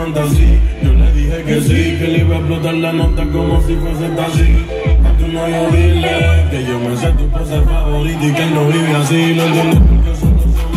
Yo le dije que sí, que le iba a explotar la nota como si fuese taxi. A tu novio dile que yo me sé tu pose favorita y que él no vive así. No entiendo por qué solo